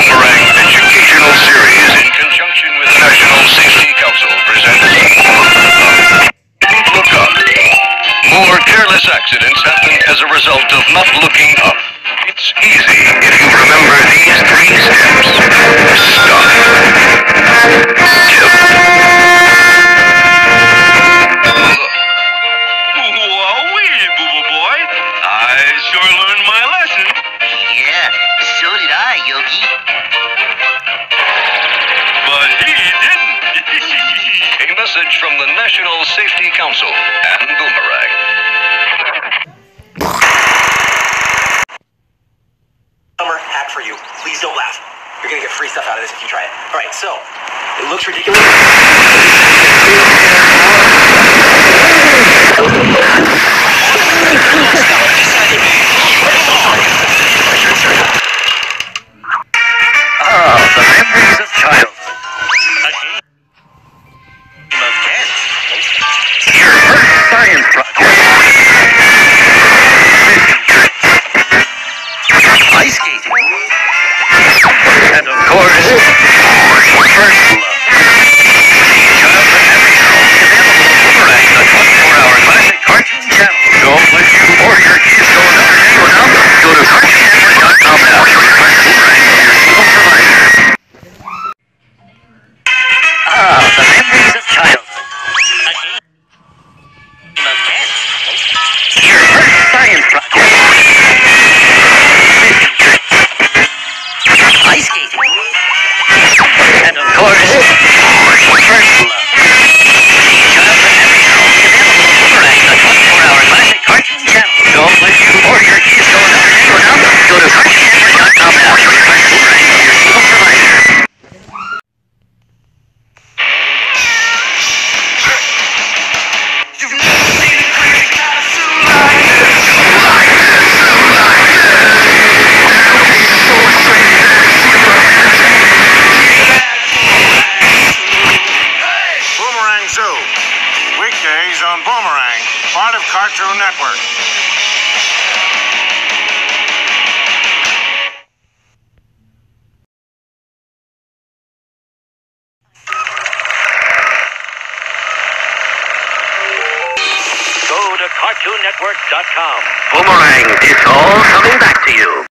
Boomerang Educational Series in conjunction with the National Safety Council presents Look Up. More careless accidents happen as a result of not looking up. It's easy if you remember these three steps. Stop. Tip. Look. Wowee, Boo Boo Boy. I sure learned my lesson. Yeah, so did I, Yogi. Message from the National Safety Council and Boomerang. Summer hack for you. Please don't laugh. You're gonna get free stuff out of this if you try it. All right, so it looks ridiculous. Weekdays on Boomerang, part of Cartoon Network. Go to CartoonNetwork.com. Boomerang, it's all coming back to you.